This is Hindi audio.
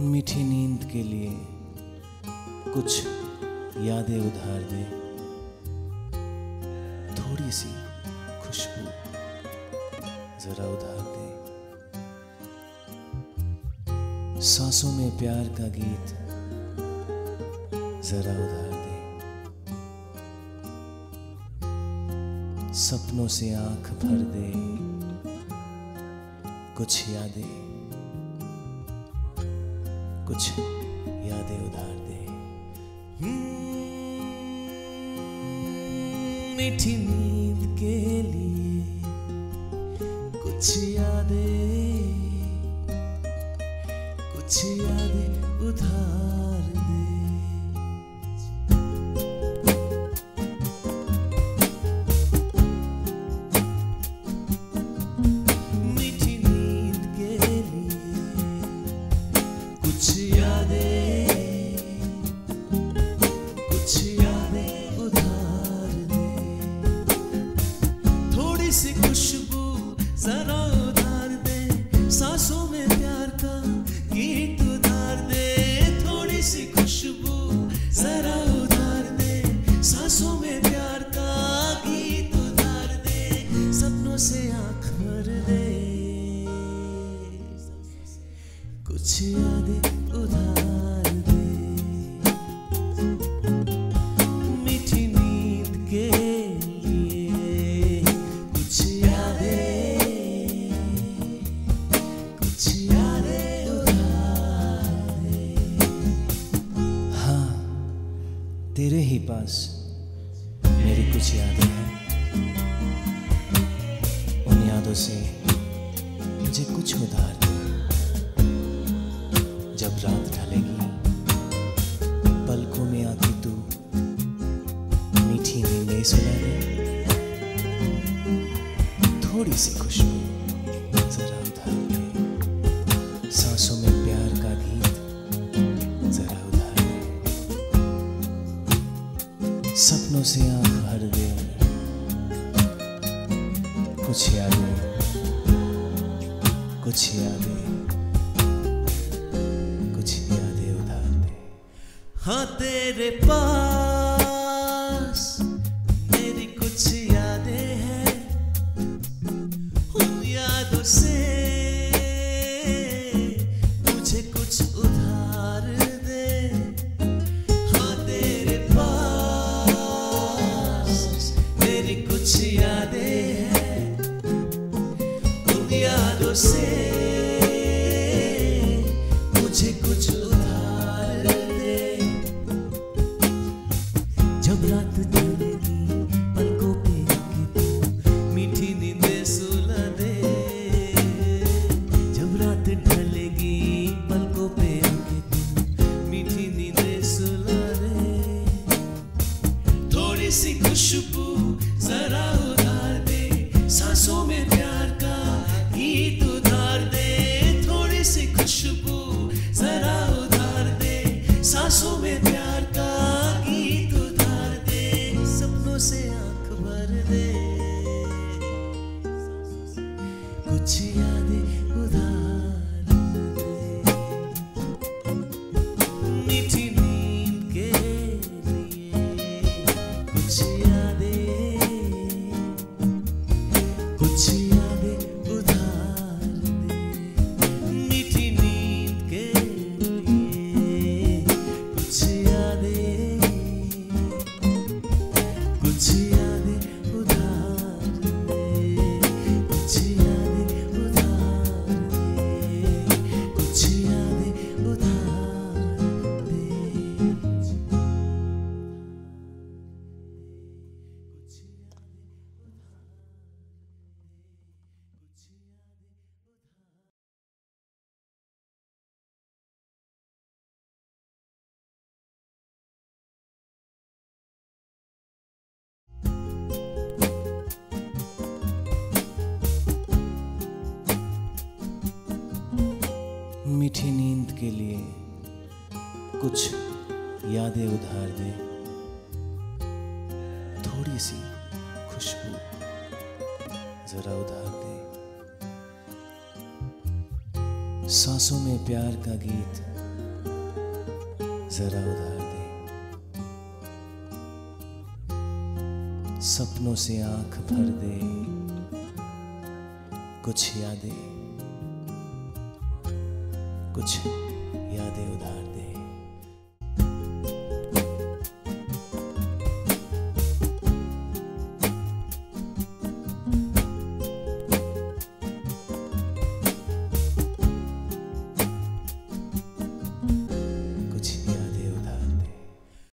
मीठी नींद के लिए कुछ यादें उधार दे। थोड़ी सी खुशबू जरा उधार दे। सांसों में प्यार का गीत जरा उधार दे। सपनों से आँख भर दे। कुछ यादें कुछ यादें उधार दे। मीठी नींद के लिए कुछ यादें कुछ यादें उधार दे। से भर दे। कुछ यादें उधार दे। मीठी नींद के लिए कुछ यादें कुछ यादें उधार दे। हाँ तेरे ही पास मेरी कुछ यादें यादों से मुझे कुछ उधार दे। जब रात ढलेगी, पलकों में आके तू मीठी नींदें सुला दे। थोड़ी सी खुशबू जरा उधार दे। सांसों में प्यार का गीत जरा उधार दे। सपनों से आँख भर दे। कुछ यादें कुछ यादें कुछ यादें उधार दे। हाँ तेरे पास मेरी कुछ यादें हैं। उन यादों से रात ढलेगी पलकों पे मीठी नींदें सुला दे। जब रात ढलेगी लिए कुछ यादें उधार दे। थोड़ी सी खुशबू जरा उधार दे। सांसों में प्यार का गीत जरा उधार दे। सपनों से आँख भर दे कुछ यादें, कुछ यादें उधार दे